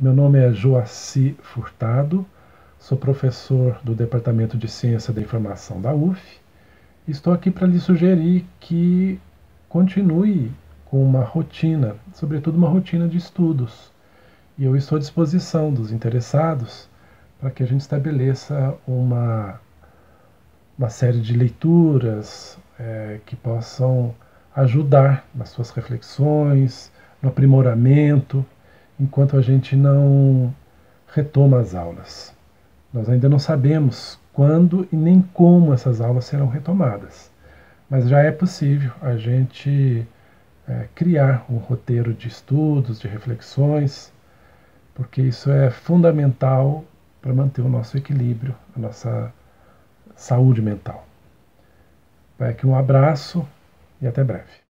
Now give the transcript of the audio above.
Meu nome é Joaci Furtado, sou professor do Departamento de Ciência da Informação da UF e estou aqui para lhe sugerir que continue com uma rotina, sobretudo uma rotina de estudos. E eu estou à disposição dos interessados para que a gente estabeleça uma, uma série de leituras é, que possam ajudar nas suas reflexões, no aprimoramento enquanto a gente não retoma as aulas. Nós ainda não sabemos quando e nem como essas aulas serão retomadas, mas já é possível a gente é, criar um roteiro de estudos, de reflexões, porque isso é fundamental para manter o nosso equilíbrio, a nossa saúde mental. Vai aqui um abraço e até breve.